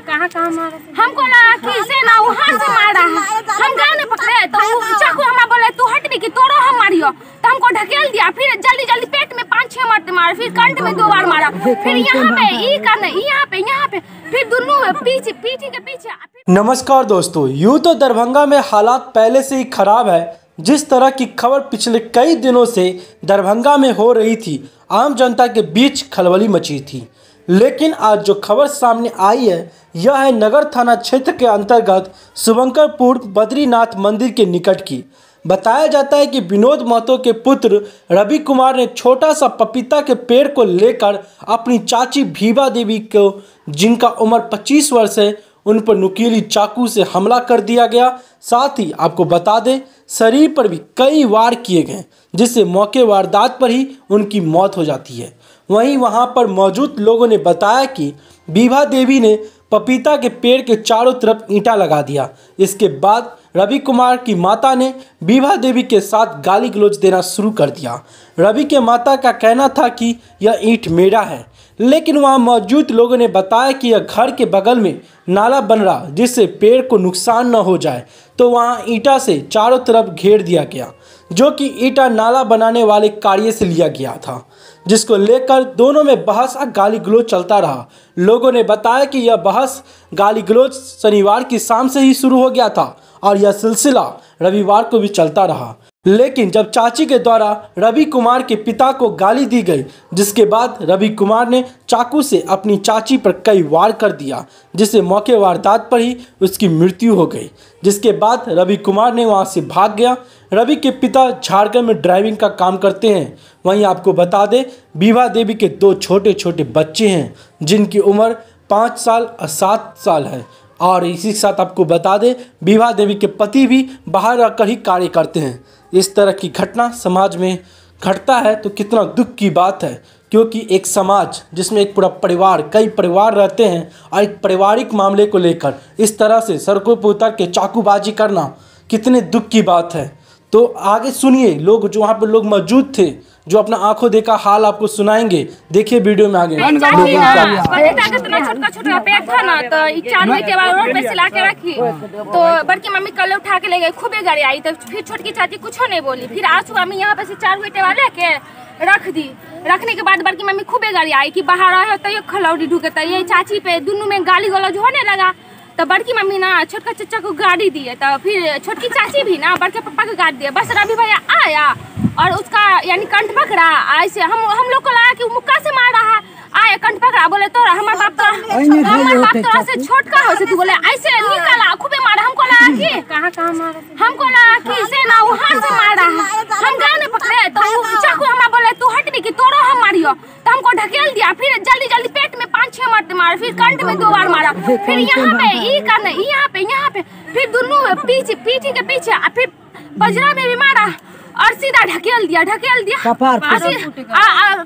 कहाँ कहाँ मारा हमको लगा कि से ना वहाँ से मारा है। हम गए ना पकड़े तो चाकू हमारा बोले तू हट भी कि तोरो हम मारियो। तो हमको ढकेल दिया फिर जल्दी जल्दी पेट में पाँच छह मारते मारे फिर कंठ में दो बार मारा। फिर यहाँ पे ई करने यहाँ पे यहाँ पे फिर दोनों पीछे पीछे के पीछे नमस्कार दोस्तों यूँ तो दरभंगा में हालात पहले से ही खराब है। जिस तरह की खबर पिछले कई दिनों से दरभंगा में हो रही थी आम जनता के बीच खलबली मची थी। लेकिन आज जो खबर सामने आई है, यह है नगर थाना क्षेत्र के अंतर्गत शुभंकरपुर बद्रीनाथ मंदिर के निकट की। बताया जाता है कि विनोद महतो के पुत्र रवि कुमार ने छोटा सा पपीता के पेड़ को लेकर अपनी चाची भीवा देवी को, जिनका उम्र 25 वर्ष है, उन पर नुकीली चाकू से हमला कर दिया गया। साथ ही आपको बता दें, शरीर पर भी कई वार किए गए, जिससे मौके वारदात पर ही उनकी मौत हो जाती है। वहीं वहाँ पर मौजूद लोगों ने बताया कि बीभा देवी ने पपीता के पेड़ के चारों तरफ़ ईंटा लगा दिया। इसके बाद रवि कुमार की माता ने बीभा देवी के साथ गाली गलौज देना शुरू कर दिया। रवि के माता का कहना था कि यह ईंट मेरा है, लेकिन वहाँ मौजूद लोगों ने बताया कि यह घर के बगल में नाला बन रहा, जिससे पेड़ को नुकसान न हो जाए तो वहाँ ईंटा से चारों तरफ़ घेर दिया गया। जो कि ईटा नाला बनाने वाले कार्य से लिया गया था, जिसको लेकर दोनों में बहस और गाली गलोच चलता रहा। लोगों ने बताया कि यह बहस गाली गलोच शनिवार की शाम से ही शुरू हो गया था और यह सिलसिला रविवार को भी चलता रहा। लेकिन जब चाची के द्वारा रवि कुमार के पिता को गाली दी गई, जिसके बाद रवि कुमार ने चाकू से अपनी चाची पर कई वार कर दिया जिससे मौके वारदात पर ही उसकी मृत्यु हो गई। जिसके बाद रवि कुमार ने वहाँ से भाग गया। रवि के पिता झारखंड में ड्राइविंग का काम करते हैं। वहीं आपको बता दें बीभा देवी के दो छोटे छोटे बच्चे हैं, जिनकी उम्र पाँच साल और सात साल है। और इसी के साथ आपको बता दें, विवाह देवी के पति भी बाहर रहकर ही कार्य करते हैं। इस तरह की घटना समाज में घटता है तो कितना दुख की बात है। क्योंकि एक समाज, जिसमें एक पूरा परिवार, कई परिवार रहते हैं, और एक पारिवारिक मामले को लेकर, इस तरह से सड़कों पर उतर के चाकूबाजी करना कितने दुख की बात है। तो आगे सुनिए लोग जो वहाँ पर लोग मौजूद थे जो अपना आँखों देखा हाल आपको सुनाएँगे। देखिए वीडियो में आगे। तो ई चार महीने के बाद रोड पे सिला के रखी। तो बड़की मम्मी कल उठा के ले गई खूबे गाड़ी आई। तो फिर छोटकी चाची कुछ नहीं बोली। फिर आज सुबह में यहाँ पे से चार हुए वाले के रख दी। रखने के बाद बड़की मम्मी खूबे गाड़ी आई कि बाहर आए तो ये खलौड़ी ढूके तो ये चाची पे दोनों में गाली गलौज होने लगा। तो बड़की मम्मी ना छोटका चचा को गाड़ी दिए तो फिर छोटकी चाची भी ना बड़के पापा को गाड़ी दिए। बस रवि भैया आया और उसका यानी कंठ पकड़ा ऐसे हम हम लोग को लगा कि मुक्का से मार रहा आया कंठ पकड़ा बोले तो हमारे बाप तो हमारे बाप तो ऐसे छोटका हो। से तू बोले ऐसे निकाला खूबे मारा हमको लगा कि कहाँ कहाँ मारा? हमको लगा कि से ना वहाँ से मारा है हम गए ना पकड़े तो वो चाकू हमारा बोले तू हट भी कि तोरो हम मारियो तो हमको ढकेल दिया फिर जल्दी जल्दी पेट में पाँच छह मारते मारे फिर कंठ में दो बार मारा। फिर यहाँ पे करने यहाँ पे यहाँ पे। फिर दोनों पीछे पीछे के पीछे। फिर बजरा में भी मारा और सीधा ढकेल दिया ढकेल दिया। कपार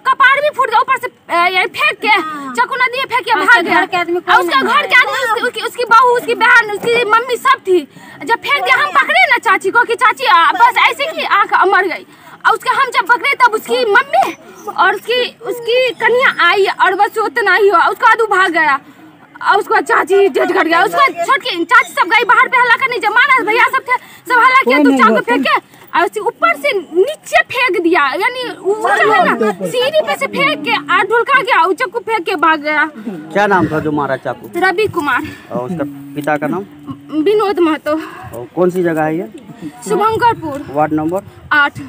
कपार भी फूट गया ऊपर से फेंक के चाकू नदी फेंक के भाग गया। घर के आदमी और उसका घर के आदमी उसकी, उसकी, उसकी बहू उसकी बहन उसकी मम्मी सब थी। जब फेंक दिया हम पकड़े ना चाची को कि चाची बस ऐसे की आँख मर गई। और उसका हम जब पकड़े तब उसकी मम्मी और उसकी उसकी कन्या आई और बस उतना ही हुआ। उसका बाद भाग गया। और उसका चाची डेट घट गया। उसका छोटकी चाची सब गई बाहर पे हल्ला करने जब माना भैया सब थे सब हल्ला किया तू चाकू फेंक के और उसी ऊपर से नीचे फेंक दिया। यानी वो जो है ना सीढ़ी पे से फेंक के और ढुलका गया वो चाकू फेंक के भाग गया। क्या नाम था जो मारा चाकू? रवि कुमार। और उसका पिता का नाम? विनोद महतो। कौन सी जगह है ये? शुभंकरपुर। Ward number? आठ।